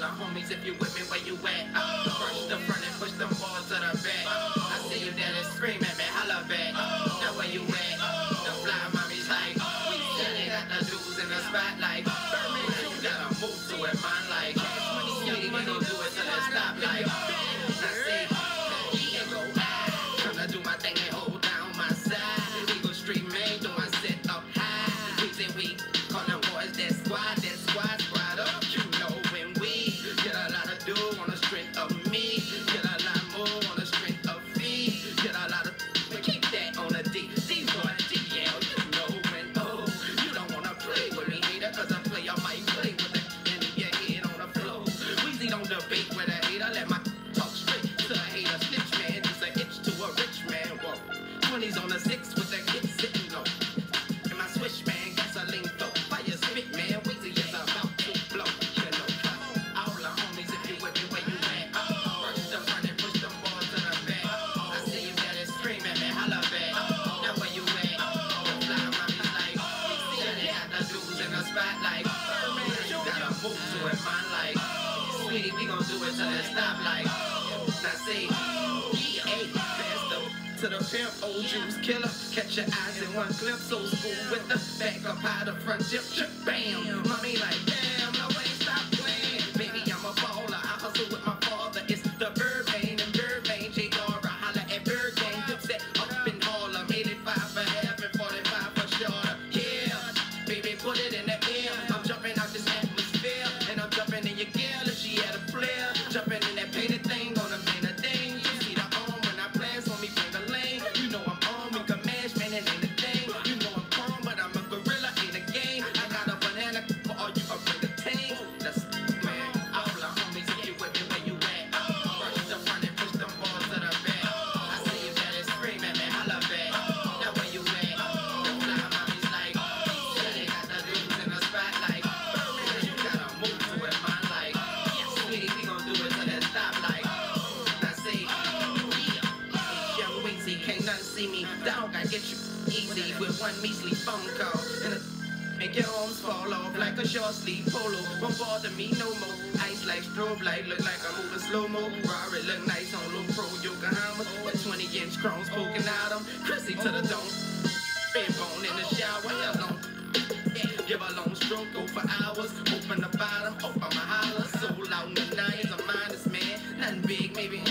the homies, if you with me, where you at? Push the front and push them balls to the back. I see you there and scream at me, holla back. Now where you at? The fly mommy's like, we still ain't got the dudes in the spotlight. Birdman, you gotta move it, man. Like, we yeah, go ah. Tryna do my thing and hold down my side. Street do my set up high. We say we call them boys that do it till it stop, like. Now see, pass the to the pimp, old juice killer. Catch your eyes in one glimpse, old school with the back up high, the front dip, chip, bam. Mommy like, damn, can't nothing see me. Dog, I get you easy with one measly phone call. And a Make your arms fall off like a short sleeve polo. Won't bother me no more. Ice like strobe light, look like I'm moving slow mo. Rari look nice on low pro Yokohama. With 20 inch chromes poking out out 'em. Chrissy to the dome. Been bone in the shower, hell no. Give a long stroke, go for hours. Open the bottom, open my holler. Soul out in the nines, I'm minus man. Nothing big, maybe.